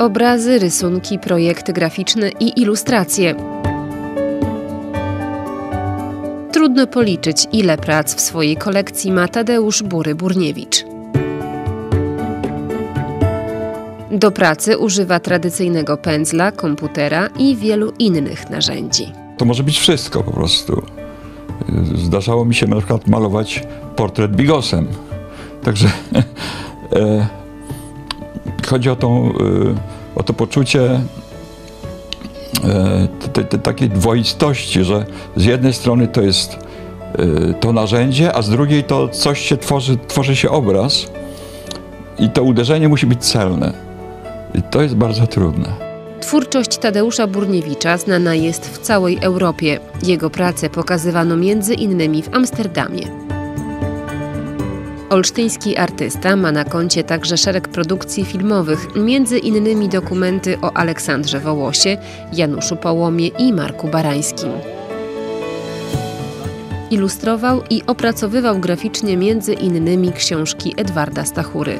Obrazy, rysunki, projekty graficzne i ilustracje. Trudno policzyć, ile prac w swojej kolekcji ma Tadeusz Bury-Burniewicz. Do pracy używa tradycyjnego pędzla, komputera i wielu innych narzędzi. To może być wszystko po prostu. Zdarzało mi się na przykład malować portret bigosem. Także e, chodzi o, tą, e, o to poczucie e, te, te, takiej dwoistości, że z jednej strony to jest e, to narzędzie, a z drugiej to coś się tworzy, tworzy się obraz i to uderzenie musi być celne. I to jest bardzo trudne. Twórczość Tadeusza Burniewicza znana jest w całej Europie. Jego pracę pokazywano między innymi w Amsterdamie. Olsztyński artysta ma na koncie także szereg produkcji filmowych, między innymi dokumenty o Aleksandrze Wołosie, Januszu Połomie i Marku Barańskim. Ilustrował i opracowywał graficznie między innymi książki Edwarda Stachury.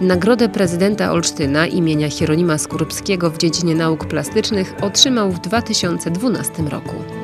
Nagrodę prezydenta Olsztyna imienia Hieronima Skorupskiego w dziedzinie nauk plastycznych otrzymał w 2012 roku.